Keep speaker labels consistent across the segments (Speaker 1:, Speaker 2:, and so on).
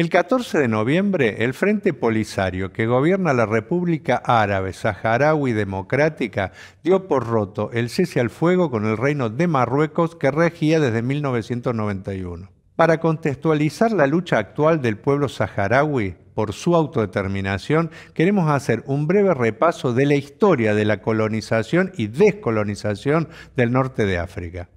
Speaker 1: El 14 de noviembre, el Frente Polisario, que gobierna la República Árabe Saharaui Democrática, dio por roto el cese al fuego con el reino de Marruecos que regía desde 1991. Para contextualizar la lucha actual del pueblo saharaui por su autodeterminación, queremos hacer un breve repaso de la historia de la colonización y descolonización del norte de África.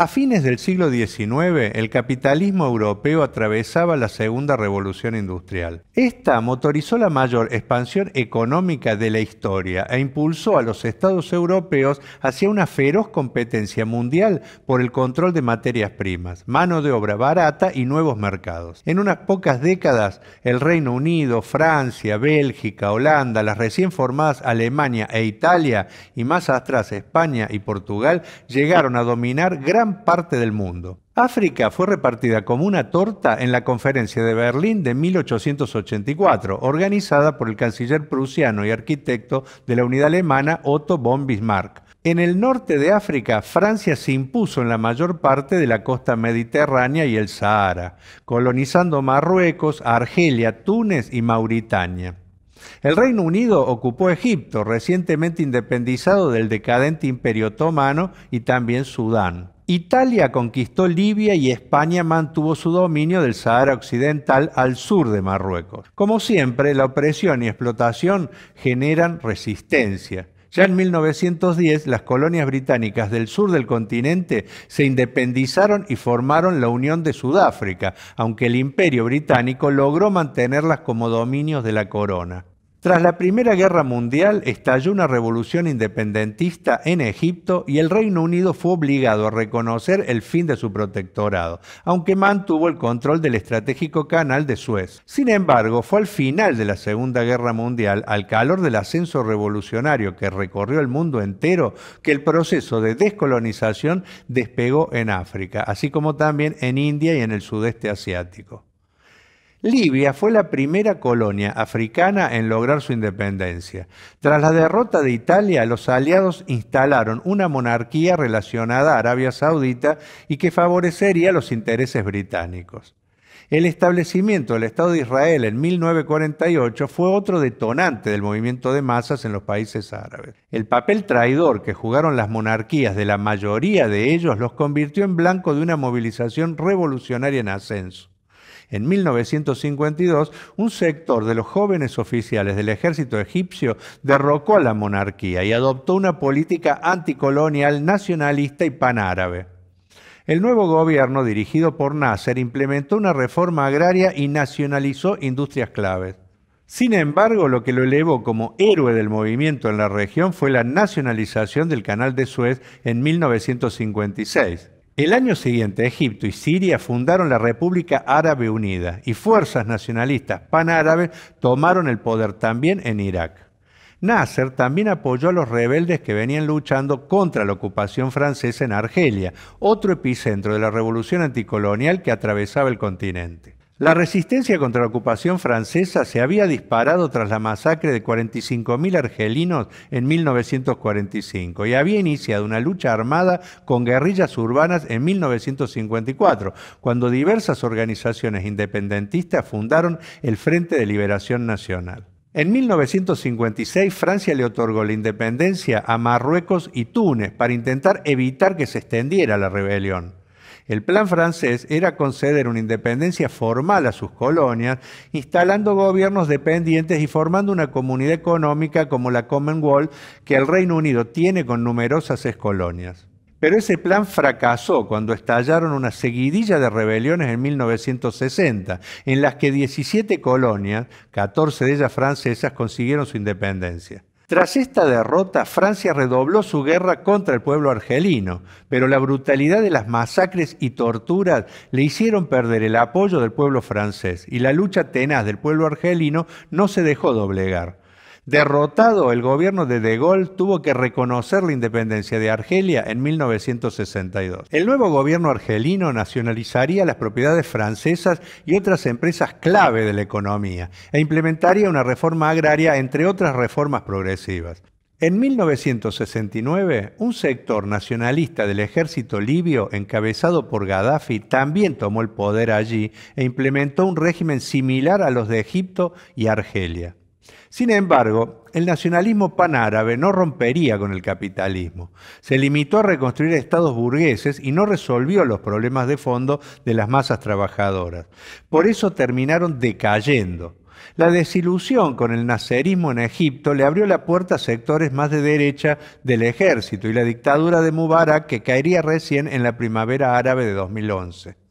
Speaker 1: A fines del siglo XIX, el capitalismo europeo atravesaba la segunda revolución industrial. Esta motorizó la mayor expansión económica de la historia e impulsó a los estados europeos hacia una feroz competencia mundial por el control de materias primas, mano de obra barata y nuevos mercados. En unas pocas décadas, el Reino Unido, Francia, Bélgica, Holanda, las recién formadas Alemania e Italia y más atrás España y Portugal llegaron a dominar gran parte del mundo. África fue repartida como una torta en la Conferencia de Berlín de 1884, organizada por el canciller prusiano y arquitecto de la unidad alemana Otto von Bismarck. En el norte de África, Francia se impuso en la mayor parte de la costa mediterránea y el Sahara, colonizando Marruecos, Argelia, Túnez y Mauritania. El Reino Unido ocupó Egipto, recientemente independizado del decadente Imperio Otomano, y también Sudán. Italia conquistó Libia y España mantuvo su dominio del Sahara Occidental al sur de Marruecos. Como siempre, la opresión y explotación generan resistencia. Ya en 1910, las colonias británicas del sur del continente se independizaron y formaron la Unión de Sudáfrica, aunque el imperio británico logró mantenerlas como dominios de la corona. Tras la Primera Guerra Mundial estalló una revolución independentista en Egipto y el Reino Unido fue obligado a reconocer el fin de su protectorado, aunque mantuvo el control del estratégico canal de Suez. Sin embargo, fue al final de la Segunda Guerra Mundial, al calor del ascenso revolucionario que recorrió el mundo entero, que el proceso de descolonización despegó en África, así como también en India y en el sudeste asiático. Libia fue la primera colonia africana en lograr su independencia. Tras la derrota de Italia, los aliados instalaron una monarquía relacionada a Arabia Saudita y que favorecería los intereses británicos. El establecimiento del Estado de Israel en 1948 fue otro detonante del movimiento de masas en los países árabes. El papel traidor que jugaron las monarquías de la mayoría de ellos los convirtió en blanco de una movilización revolucionaria en ascenso. En 1952, un sector de los jóvenes oficiales del ejército egipcio derrocó a la monarquía y adoptó una política anticolonial, nacionalista y panárabe. El nuevo gobierno, dirigido por Nasser, implementó una reforma agraria y nacionalizó industrias claves. Sin embargo, lo que lo elevó como héroe del movimiento en la región fue la nacionalización del canal de Suez en 1956. El año siguiente, Egipto y Siria fundaron la República Árabe Unida y fuerzas nacionalistas panárabes tomaron el poder también en Irak. Nasser también apoyó a los rebeldes que venían luchando contra la ocupación francesa en Argelia, otro epicentro de la revolución anticolonial que atravesaba el continente. La resistencia contra la ocupación francesa se había disparado tras la masacre de 45.000 argelinos en 1945 y había iniciado una lucha armada con guerrillas urbanas en 1954, cuando diversas organizaciones independentistas fundaron el Frente de Liberación Nacional. En 1956 Francia le otorgó la independencia a Marruecos y Túnez para intentar evitar que se extendiera la rebelión. El plan francés era conceder una independencia formal a sus colonias, instalando gobiernos dependientes y formando una comunidad económica como la Commonwealth que el Reino Unido tiene con numerosas excolonias. Pero ese plan fracasó cuando estallaron una seguidilla de rebeliones en 1960, en las que 17 colonias, 14 de ellas francesas, consiguieron su independencia. Tras esta derrota, Francia redobló su guerra contra el pueblo argelino, pero la brutalidad de las masacres y torturas le hicieron perder el apoyo del pueblo francés y la lucha tenaz del pueblo argelino no se dejó doblegar. Derrotado, el gobierno de De Gaulle tuvo que reconocer la independencia de Argelia en 1962. El nuevo gobierno argelino nacionalizaría las propiedades francesas y otras empresas clave de la economía e implementaría una reforma agraria, entre otras reformas progresivas. En 1969, un sector nacionalista del ejército libio, encabezado por Gaddafi, también tomó el poder allí e implementó un régimen similar a los de Egipto y Argelia. Sin embargo, el nacionalismo panárabe no rompería con el capitalismo. Se limitó a reconstruir estados burgueses y no resolvió los problemas de fondo de las masas trabajadoras. Por eso terminaron decayendo. La desilusión con el nacerismo en Egipto le abrió la puerta a sectores más de derecha del ejército y la dictadura de Mubarak que caería recién en la primavera árabe de 2011.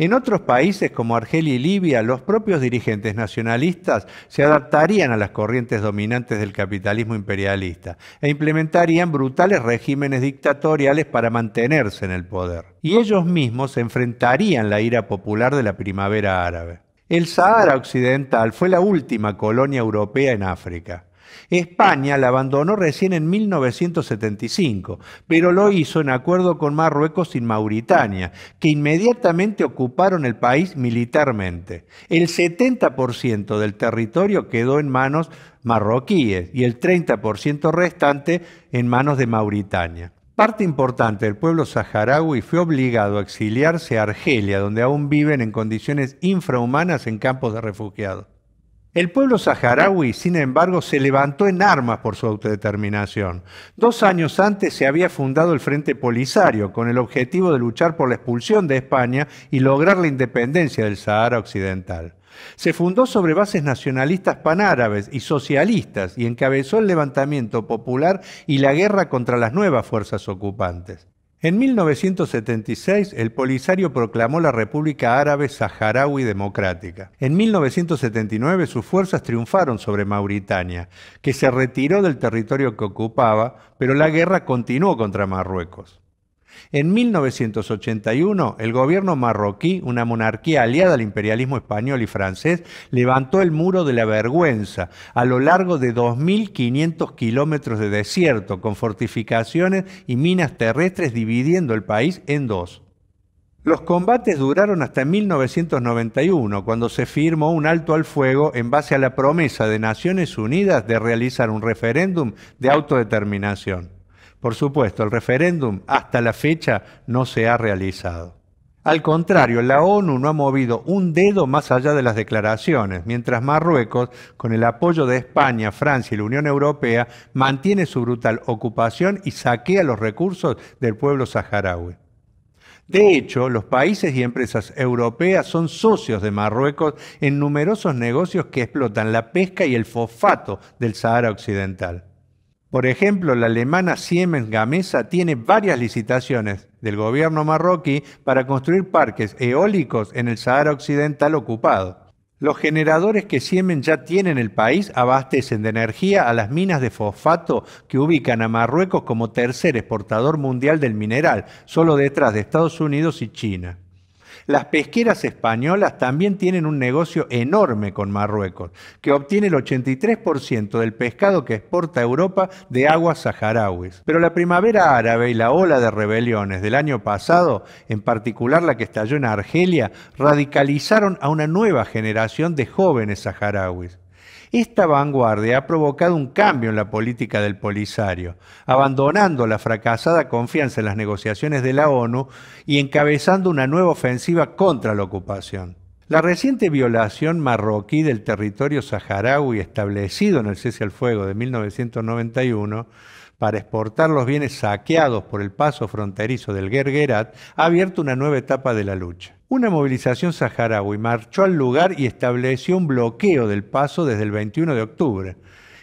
Speaker 1: En otros países como Argelia y Libia, los propios dirigentes nacionalistas se adaptarían a las corrientes dominantes del capitalismo imperialista e implementarían brutales regímenes dictatoriales para mantenerse en el poder. Y ellos mismos enfrentarían la ira popular de la primavera árabe. El Sahara Occidental fue la última colonia europea en África. España la abandonó recién en 1975, pero lo hizo en acuerdo con Marruecos y Mauritania, que inmediatamente ocuparon el país militarmente. El 70% del territorio quedó en manos marroquíes y el 30% restante en manos de Mauritania. Parte importante del pueblo saharaui fue obligado a exiliarse a Argelia, donde aún viven en condiciones infrahumanas en campos de refugiados. El pueblo saharaui, sin embargo, se levantó en armas por su autodeterminación. Dos años antes se había fundado el Frente Polisario, con el objetivo de luchar por la expulsión de España y lograr la independencia del Sahara Occidental. Se fundó sobre bases nacionalistas panárabes y socialistas y encabezó el levantamiento popular y la guerra contra las nuevas fuerzas ocupantes. En 1976, el Polisario proclamó la República Árabe Saharaui Democrática. En 1979, sus fuerzas triunfaron sobre Mauritania, que se retiró del territorio que ocupaba, pero la guerra continuó contra Marruecos. En 1981, el gobierno marroquí, una monarquía aliada al imperialismo español y francés, levantó el muro de la vergüenza a lo largo de 2.500 kilómetros de desierto, con fortificaciones y minas terrestres dividiendo el país en dos. Los combates duraron hasta 1991, cuando se firmó un alto al fuego en base a la promesa de Naciones Unidas de realizar un referéndum de autodeterminación. Por supuesto, el referéndum hasta la fecha no se ha realizado. Al contrario, la ONU no ha movido un dedo más allá de las declaraciones, mientras Marruecos, con el apoyo de España, Francia y la Unión Europea, mantiene su brutal ocupación y saquea los recursos del pueblo saharaui. De hecho, los países y empresas europeas son socios de Marruecos en numerosos negocios que explotan la pesca y el fosfato del Sahara Occidental. Por ejemplo, la alemana Siemens Gamesa tiene varias licitaciones del gobierno marroquí para construir parques eólicos en el Sahara Occidental ocupado. Los generadores que Siemens ya tiene en el país abastecen de energía a las minas de fosfato que ubican a Marruecos como tercer exportador mundial del mineral, solo detrás de Estados Unidos y China. Las pesqueras españolas también tienen un negocio enorme con Marruecos, que obtiene el 83% del pescado que exporta a Europa de aguas saharauis. Pero la primavera árabe y la ola de rebeliones del año pasado, en particular la que estalló en Argelia, radicalizaron a una nueva generación de jóvenes saharauis. Esta vanguardia ha provocado un cambio en la política del Polisario, abandonando la fracasada confianza en las negociaciones de la ONU y encabezando una nueva ofensiva contra la ocupación. La reciente violación marroquí del territorio saharaui establecido en el cese al fuego de 1991 para exportar los bienes saqueados por el paso fronterizo del Gergerat ha abierto una nueva etapa de la lucha. Una movilización saharaui marchó al lugar y estableció un bloqueo del paso desde el 21 de octubre.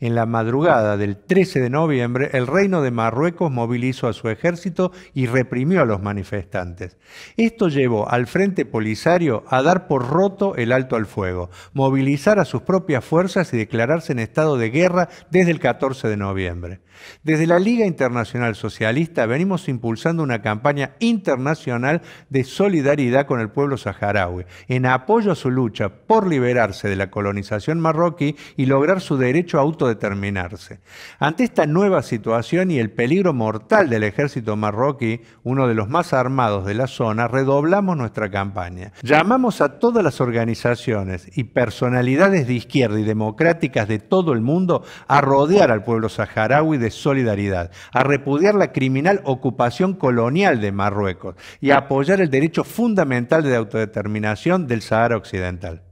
Speaker 1: En la madrugada del 13 de noviembre, el reino de Marruecos movilizó a su ejército y reprimió a los manifestantes. Esto llevó al Frente Polisario a dar por roto el alto al fuego, movilizar a sus propias fuerzas y declararse en estado de guerra desde el 14 de noviembre. Desde la Liga Internacional Socialista venimos impulsando una campaña internacional de solidaridad con el pueblo saharaui, en apoyo a su lucha por liberarse de la colonización marroquí y lograr su derecho a autodeterminación autodeterminarse. Ante esta nueva situación y el peligro mortal del ejército marroquí, uno de los más armados de la zona, redoblamos nuestra campaña. Llamamos a todas las organizaciones y personalidades de izquierda y democráticas de todo el mundo a rodear al pueblo saharaui de solidaridad, a repudiar la criminal ocupación colonial de Marruecos y a apoyar el derecho fundamental de autodeterminación del Sahara Occidental.